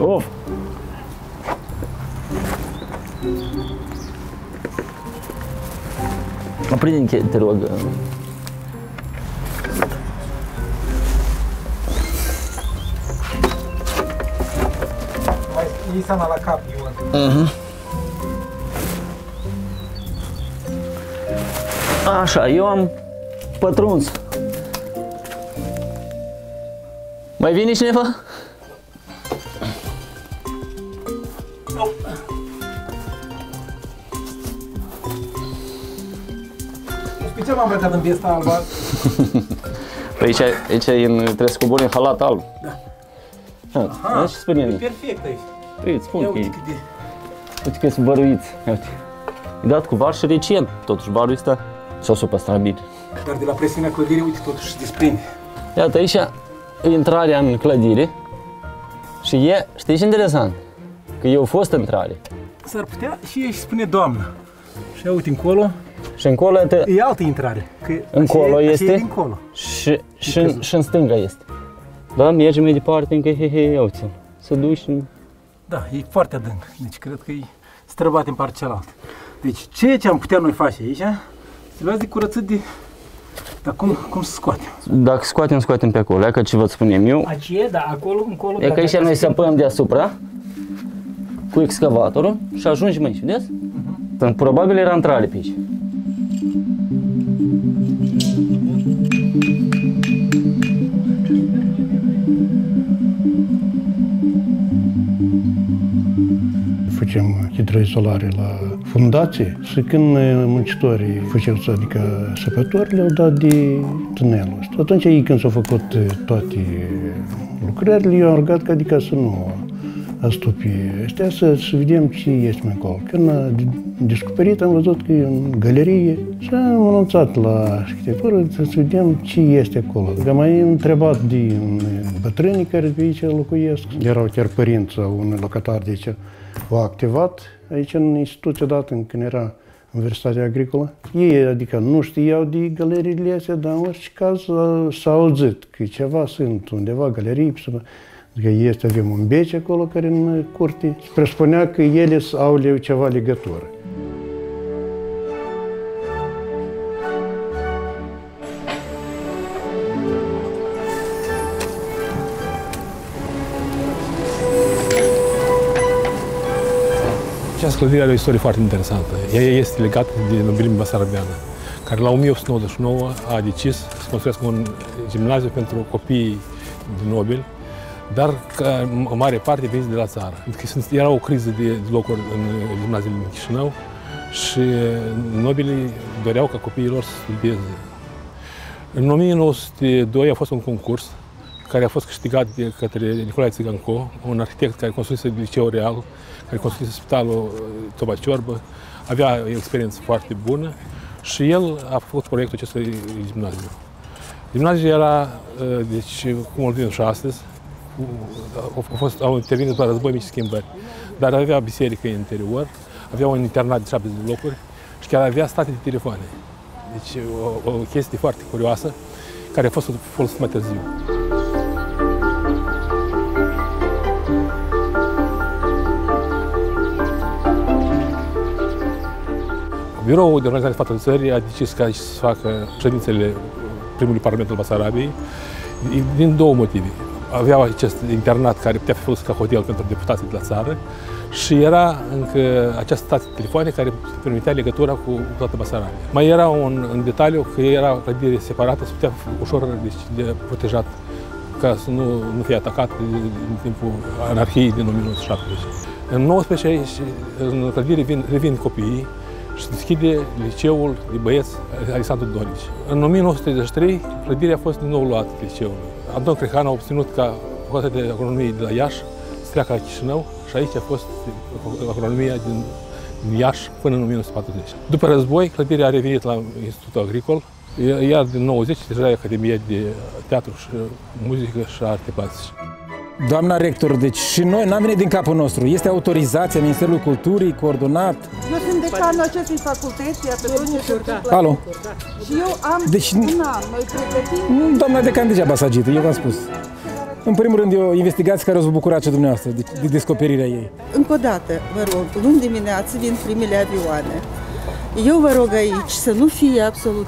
Of! Aprinde, te rog. Mai iei seama la cap, Ion. Așa, eu am pătruns. Mai vine cineva? Pe ce m-am îmbrăcat în vesta alba? Păi aici, aici e în, trebuie să cobori în halat alb. Da. Da, și spune E mi perfect aici. Păi îți spun Ia că e, uite cât de... uite că sunt văruiți. Ia uite. E dat cu var și recent. Totuși varul ăsta sau s-o păstrat bine. Dar de la presiunea clădirii, uite, totuși se desprinde. Iată aici e intrarea în clădire. Și e, știi ce interesant? Că eu fost intrare. S-ar putea și ei spune doamna. Și ia uite încolo, Și încolo iată, e altă intrare. Că Încolo așa e, este? Așa e dincolo. și, și, în, și în stânga este. Da, mergem mai departe, încă he, he, ia uite Să duci și... Da, e foarte adânc. Deci cred că e străbat în partea cealaltă. Deci ceea ce am putea noi face aici, se luați de curățit de... Dar cum, cum să scoatem? Dacă scoatem, scoatem pe acolo. Ia că ce vă spunem eu. Aceea, da, acolo, încolo. E că dacă aici dacă noi se- săpăm deasupra cu excavatorul și ajungem aici, vedeți? Uh Probabil era intrare pe aici. Facem hidroizolare la fundație și când muncitorii făceau, adică săpători, le-au dat de tunelul ăsta. Atunci ei când s-au făcut toate lucrările, eu am rugat ca adică să nu astupi ăștia, să, să vedem ce este mai acolo. Când a descoperit, am văzut că e în galerie și am anunțat la arhitectură să să vedem ce este acolo. Am mai întrebat din bătrânii care pe aici locuiesc. Erau chiar părinți sau un locatar de aici. Au activat aici în instituție odată când era Universitatea Agricolă. Ei, adică, nu știau de galeriile astea, dar în orice caz uh, s-a auzit că ceva sunt undeva galerii, Adică este, avem un bece acolo care în curte și presupunea că ele au le- ceva legătură. Această clădire are o istorie foarte interesantă. Ea este legată de nobilimea basarabeană, care la 1899 a decis să construiască un gimnaziu pentru copiii de nobili, dar ca în mare parte veniți de la țară. Pentru că sunt- era o criză de de locuri în gimnaziul din Chișinău și nobilii doreau ca copiii lor să studieze. În 1902 a fost un concurs care a fost câștigat de către Nicolae Țiganco, un arhitect care construise liceul real, care construise spitalul uh, Toba Ciorbă, avea o experiență foarte bună și el a făcut proiectul acestui gimnaziu. Gimnaziul era, uh, deci, cum îl vedem și astăzi, cu- au, fost, au intervenit doar război mici schimbări, dar avea biserică în interior, avea un internat de 70 de locuri și chiar avea state de telefoane. Deci o, o chestie foarte curioasă, care a fost folosită mai târziu. Biroul de Organizare Sfatul Țării a decis ca aici să facă ședințele primului Parlament al Basarabiei din două motive. Aveau acest internat care putea fi folosit ca hotel pentru deputații de la țară și era încă această stație de telefoane care permitea legătura cu toată Basarabia. Mai era un, un detaliu că era o clădire separată, se putea fi ușor deci, de protejat ca să nu, nu fie atacat în timpul anarhiei din 1970. În 19 aici, în clădire vin, revin copiii și se deschide liceul de băieți Alexandru Donici. În 1933, clădirea a fost din nou luată liceul. Anton Crehan a obținut ca facultatea de agronomie de la Iași să treacă la Chișinău și aici a fost agronomia din, din Iași până în 1940. După război, clădirea a revenit la Institutul Agricol, iar din 90 deja e Academia de Teatru și Muzică și Arte Plastice. Doamna rector, deci și noi n-am venit din capul nostru. Este autorizația Ministerului Culturii, coordonat. Eu sunt decanul acestei facultăți, iată tot ce se întâmplă. Alo. Și eu am Deci- un an, noi pregătim Nu, doamna decan degeaba s-a agită, eu v-am spus. În primul rând, e o investigație care o să vă bucurați dumneavoastră de, de descoperirea ei. Încă o dată, vă rog, luni dimineață vin primele avioane. Eu vă rog aici să nu fie absolut,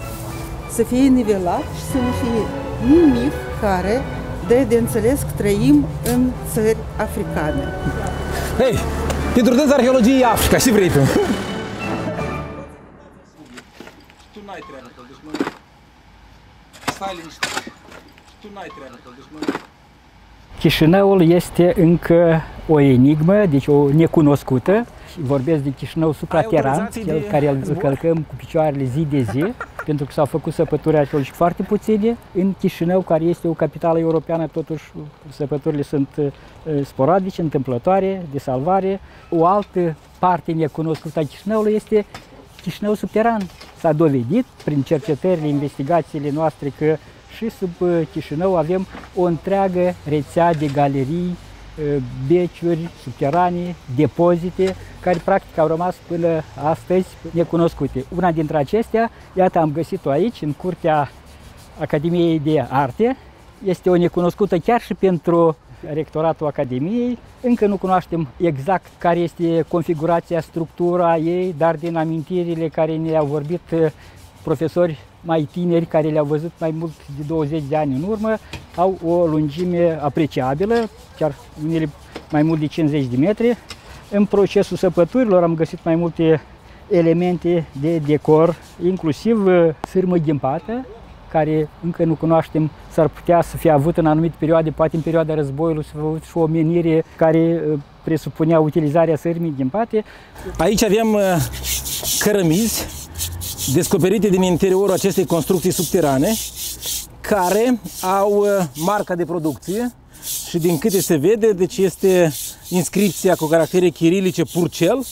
să fie nivelat și să nu fie nimic care de, de înțeles că trăim în țări africane. Hei, pentru dânsa arheologiei Africa, și vrei tu? Tu n-ai treabă, deci mă... Stai liniștit. Tu n-ai treabă, deci mă... Chișinăul este încă o enigmă, deci o necunoscută. Vorbesc de Chișinău suprateran, cel de care îl zbor? călcăm cu picioarele zi de zi, pentru că s-au făcut săpături arheologice foarte puține. În Chișinău, care este o capitală europeană, totuși săpăturile sunt uh, sporadice, întâmplătoare, de salvare. O altă parte necunoscută a Chișinăului este Chișinău subteran. S-a dovedit prin cercetările, investigațiile noastre că și sub uh, Chișinău avem o întreagă rețea de galerii, uh, beciuri subterane, depozite, care practic au rămas până astăzi necunoscute. Una dintre acestea, iată, am găsit-o aici, în curtea Academiei de Arte. Este o necunoscută chiar și pentru rectoratul Academiei. Încă nu cunoaștem exact care este configurația, structura ei, dar din amintirile care ne le-au vorbit uh, profesori mai tineri care le-au văzut mai mult de 20 de ani în urmă, au o lungime apreciabilă, chiar unele mai mult de 50 de metri. În procesul săpăturilor am găsit mai multe elemente de decor, inclusiv uh, sârmă ghimpată, care încă nu cunoaștem, s-ar putea să fie avut în anumite perioade, poate în perioada războiului, să fie avut și o menire care uh, presupunea utilizarea sârmii ghimpate. Aici avem uh, cărămizi descoperite din interiorul acestei construcții subterane, care au uh, marca de producție. Și din câte se vede, deci este inscripția cu caractere chirilice Purcel,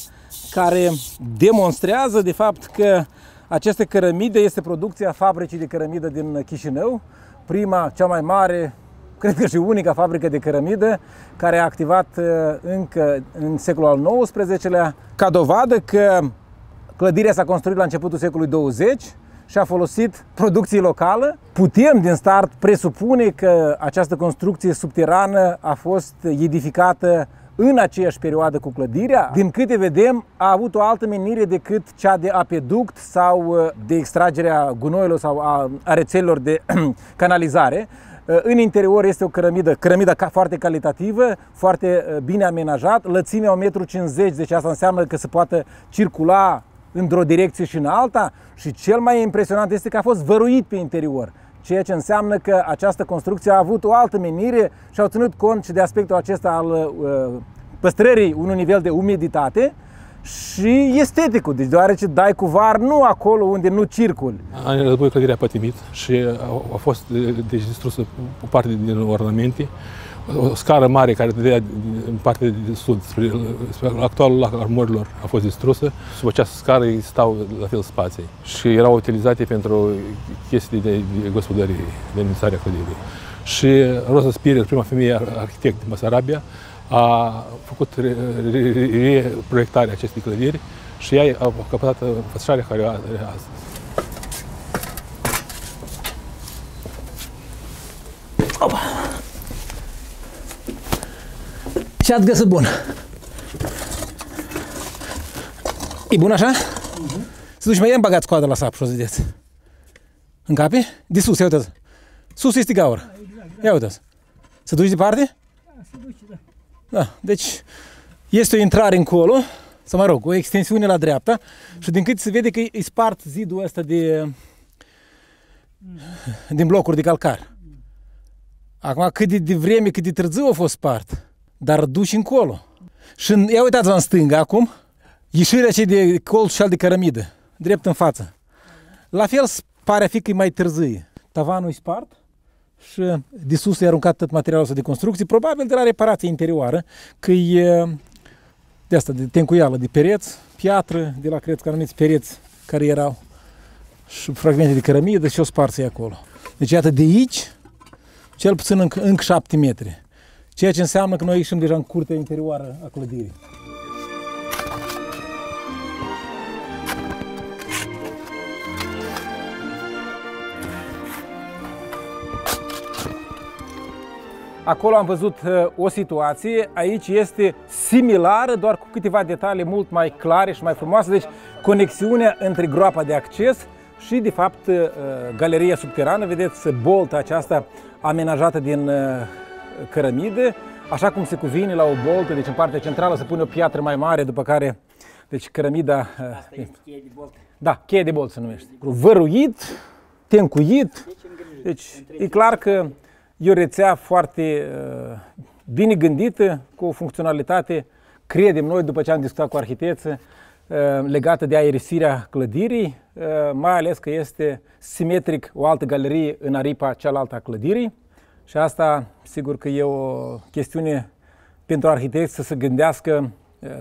care demonstrează de fapt că această cărămidă este producția fabricii de cărămidă din Chișinău, prima, cea mai mare, cred că și unica fabrică de cărămidă care a activat uh, încă în secolul al XIX-lea, ca dovadă că clădirea s-a construit la începutul secolului 20 și a folosit producție locală. Putem din start presupune că această construcție subterană a fost edificată în aceeași perioadă cu clădirea. Din câte vedem, a avut o altă menire decât cea de apeduct sau uh, de extragerea gunoiilor sau a, a rețelelor de canalizare. Uh, În interior este o cărămidă, cărămidă ca, foarte calitativă, foarte uh, bine amenajat, lățimea 1,50 m, deci asta înseamnă că se poate circula într-o direcție și în alta și cel mai impresionant este că a fost văruit pe interior, ceea ce înseamnă că această construcție a avut o altă menire și au ținut cont și de aspectul acesta al uh, păstrării unui nivel de umiditate și esteticul, deci deoarece dai cu var nu acolo unde nu circul. Anii război clădirea a pătimit și a, a fost deci, distrusă o parte din ornamente, o scară mare care dădea în partea de sud, spre, spre actualul lac al morilor, a fost distrusă. Sub această scară existau la fel spații și erau utilizate pentru chestii de, de gospodărie, de inițarea clădirii. Și Rosa Spirit, prima femeie arhitect din Basarabia, a făcut reproiectarea acestei clădiri și ea a căpătat înfățișarea care o are astăzi. Ce ați găsit bun? E bun așa? Să duci mai ia bagați coada la sap și o să vedeți. În cape? De sus, ia uite Sus este gaură. Ia uite Să duci departe? Da, deci este o intrare încolo, sau mă rog, o extensiune la dreapta și din cât se vede că e spart zidul ăsta de din blocuri de calcar. Acum cât de, de vreme, cât de târziu a fost spart, dar duci încolo. Și în, ia uitați-vă în stânga acum, ieșirea aceea de colț și al de cărămidă, drept în față. La fel pare a fi că e mai târziu. Tavanul e spart și de sus e aruncat tot materialul ăsta de construcție, probabil de la reparație interioară, că e de asta, de tencuială de pereți, piatră, de la cred că anumiți pereți care erau și fragmente de cărămidă și o sparsă acolo. Deci iată de aici, cel puțin încă, încă 7 metri. Ceea ce înseamnă că noi ieșim deja în curtea interioară a clădirii. Acolo am văzut uh, o situație, aici este similară, doar cu câteva detalii mult mai clare și mai frumoase. Deci conexiunea între groapa de acces și, de fapt, uh, galeria subterană. Vedeți bolta aceasta amenajată din uh, cărămidă, așa cum se cuvine la o boltă, deci în partea centrală se pune o piatră mai mare, după care, deci cărămida... Asta este cheie de boltă. Da, cheie de boltă se numește. Văruit, tencuit, deci e clar că e o rețea foarte uh, bine gândită, cu o funcționalitate, credem noi, după ce am discutat cu arhitecții, uh, legată de aerisirea clădirii, uh, mai ales că este simetric o altă galerie în aripa cealaltă a clădirii și asta, sigur că e o chestiune pentru arhitect să se gândească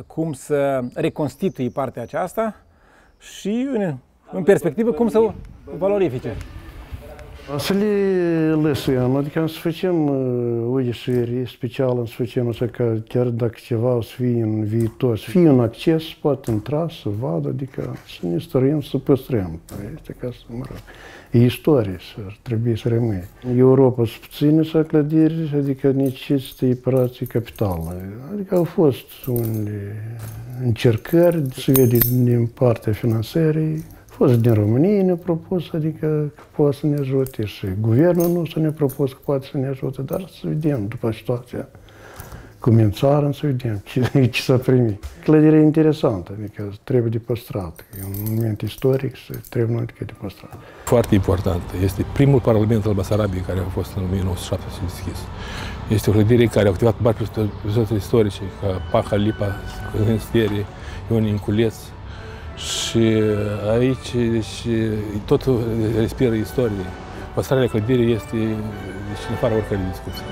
cum să reconstitui partea aceasta și în, în perspectivă cum să o valorifice. Să le lăsăm, adică să facem o ieșire specială, să facem așa că chiar dacă ceva o să fie în viitor, să fie un acces, poate intra, să vadă, adică să ne stărim, să păstrăm. Este ca să, mă rog, e istorie și ar trebui să rămâie. Europa să puține să clădiri, adică necesită operații capitală. Adică au fost unele încercări să vede din partea finanțării, fost din România ne-a propus, adică că poate să ne ajute și guvernul nu să ne propus că poate să ne ajute, dar să vedem după situația cum e în țară, să vedem ce, ce s-a primit. Clădirea e interesantă, adică trebuie de păstrat. E un moment istoric și trebuie noi de păstrat. Foarte important. Este primul parlament al Basarabiei care a fost în 1907 deschis. Este o clădire care a activat mari personalități istorice, ca Paha Lipa, Călin Sterie, Ion Inculeț, și aici, deci, totul respiră istorie. Păstrarea clădirii este deci, în afara oricărei discuții.